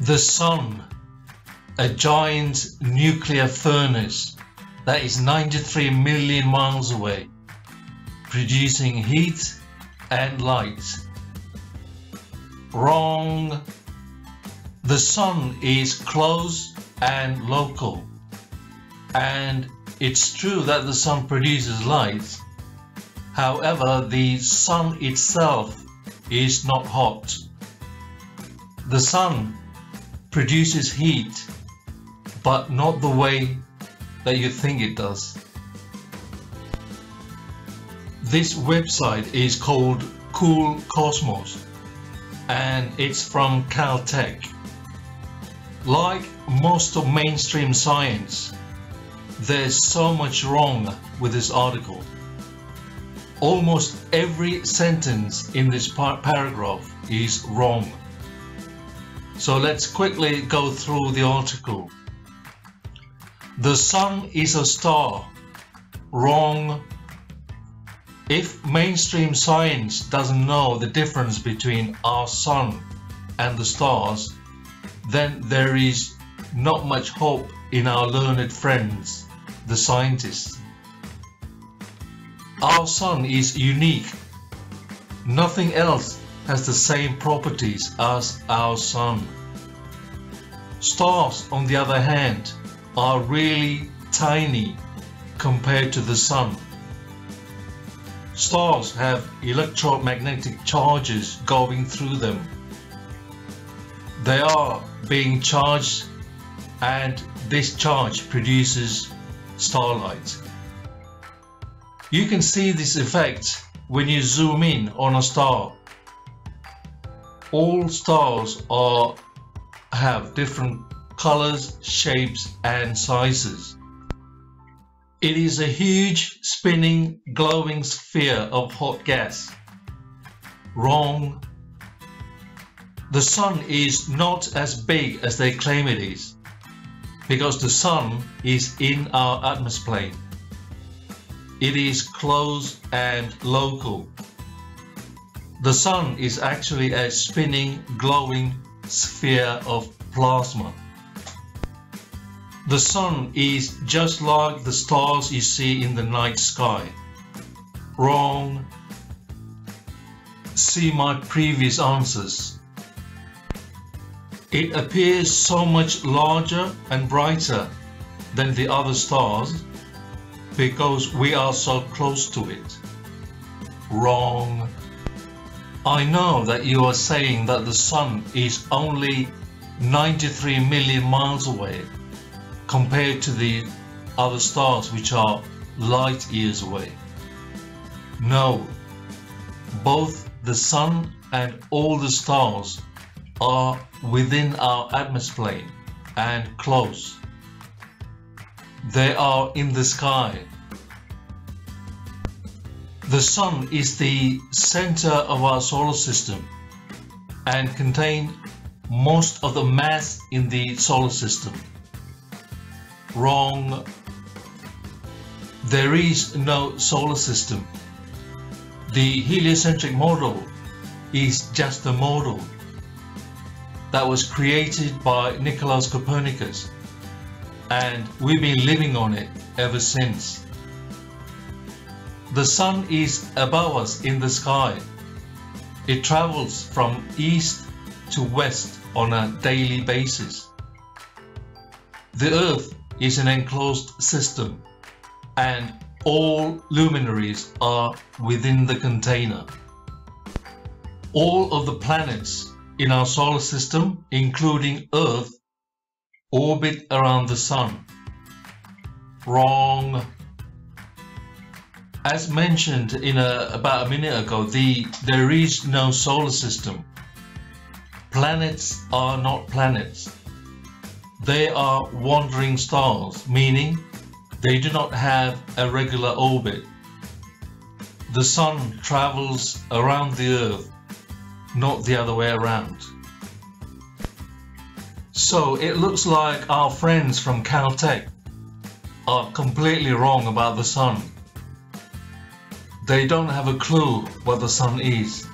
The Sun, a giant nuclear furnace that is 93 million miles away, producing heat and light. Wrong. The Sun is close and local. And it's true that the Sun produces light. However, the Sun itself is not hot. The Sun produces heat, but not the way that you think it does. This website is called Cool Cosmos and it's from Caltech. Like most of mainstream science, there's so much wrong with this article. Almost every sentence in this par paragraph is wrong. So let's quickly go through the article. The sun is a star. Wrong. If mainstream science doesn't know the difference between our sun and the stars, then there is not much hope in our learned friends, the scientists. Our sun is unique. Nothing else has the same properties as our sun. Stars, on the other hand, are really tiny compared to the sun. Stars have electromagnetic charges going through them. They are being charged and this charge produces starlight. You can see this effect when you zoom in on a star all stars are have different colors, shapes and sizes. It is a huge spinning glowing sphere of hot gas. Wrong. The sun is not as big as they claim it is because the sun is in our atmosphere. It is close and local. The Sun is actually a spinning, glowing sphere of plasma. The Sun is just like the stars you see in the night sky. Wrong. See my previous answers. It appears so much larger and brighter than the other stars because we are so close to it. Wrong. I know that you are saying that the sun is only 93 million miles away compared to the other stars which are light years away. No, both the sun and all the stars are within our atmosphere and close. They are in the sky the Sun is the center of our solar system and contain most of the mass in the solar system. Wrong. There is no solar system. The heliocentric model is just a model that was created by Nicolaus Copernicus and we've been living on it ever since. The sun is above us in the sky. It travels from east to west on a daily basis. The earth is an enclosed system and all luminaries are within the container. All of the planets in our solar system, including Earth, orbit around the Sun. Wrong. As mentioned in a, about a minute ago, the there is no solar system. Planets are not planets. They are wandering stars, meaning they do not have a regular orbit. The Sun travels around the Earth, not the other way around. So it looks like our friends from Caltech are completely wrong about the Sun. They don't have a clue what the sun is.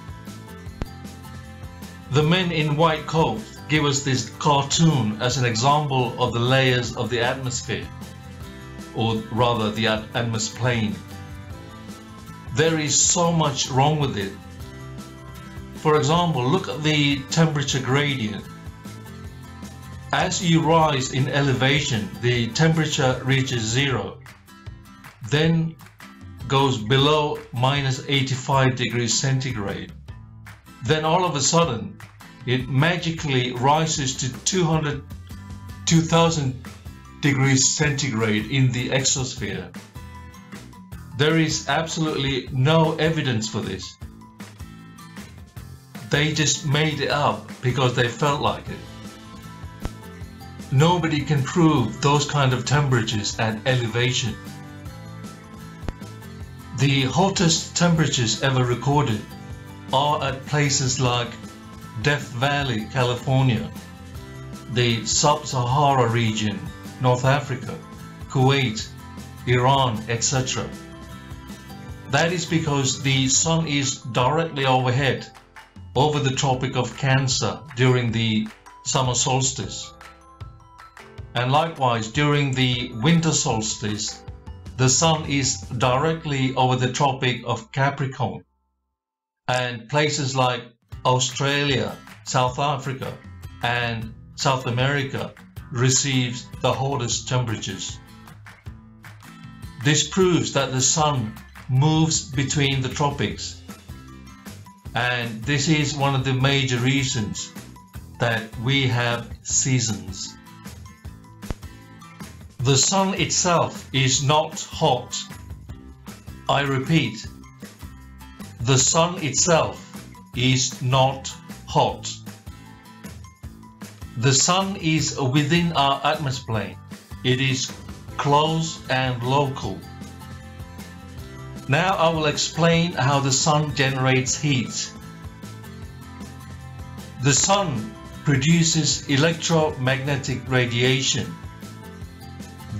The men in white coats give us this cartoon as an example of the layers of the atmosphere, or rather the atmosphere plane. There is so much wrong with it. For example, look at the temperature gradient. As you rise in elevation, the temperature reaches zero, then goes below minus 85 degrees centigrade. Then all of a sudden, it magically rises to 200, 2000 degrees centigrade in the exosphere. There is absolutely no evidence for this. They just made it up because they felt like it. Nobody can prove those kind of temperatures at elevation. The hottest temperatures ever recorded are at places like Death Valley, California, the Sub-Sahara region, North Africa, Kuwait, Iran, etc. That is because the sun is directly overhead, over the Tropic of Cancer during the summer solstice. And likewise, during the winter solstice, the sun is directly over the Tropic of Capricorn. And places like Australia, South Africa, and South America receives the hottest temperatures. This proves that the sun moves between the tropics and this is one of the major reasons that we have seasons. The sun itself is not hot. I repeat, the sun itself is not hot. The sun is within our atmosphere. It is close and local. Now I will explain how the sun generates heat. The sun produces electromagnetic radiation.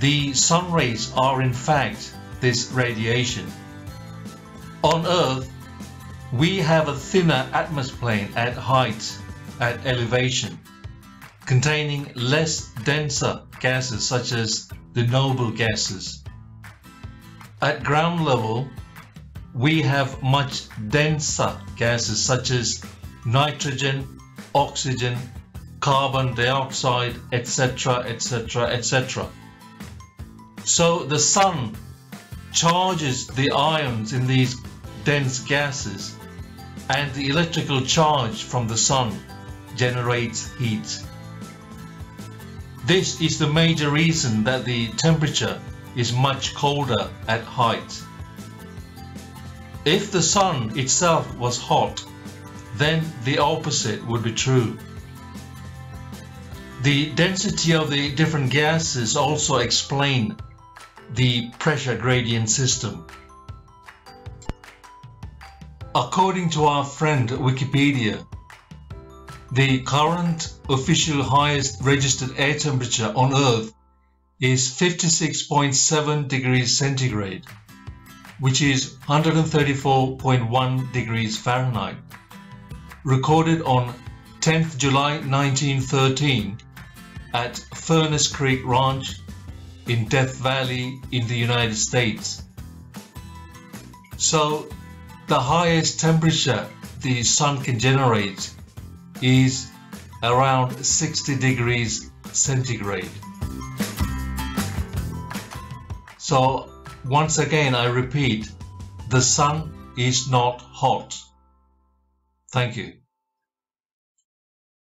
The sun rays are in fact this radiation. On Earth, we have a thinner atmosphere at height, at elevation, containing less denser gases such as the noble gases. At ground level, we have much denser gases such as nitrogen, oxygen, carbon dioxide, etc., etc., etc. So the sun charges the ions in these dense gases and the electrical charge from the sun generates heat. This is the major reason that the temperature is much colder at height. If the sun itself was hot, then the opposite would be true. The density of the different gases also explain the pressure gradient system. According to our friend Wikipedia, the current official highest registered air temperature on Earth is 56.7 degrees centigrade, which is 134.1 degrees Fahrenheit, recorded on 10th July 1913 at Furnace Creek Ranch in Death Valley in the United States. So the highest temperature the sun can generate is around 60 degrees centigrade. So once again I repeat, the sun is not hot. Thank you.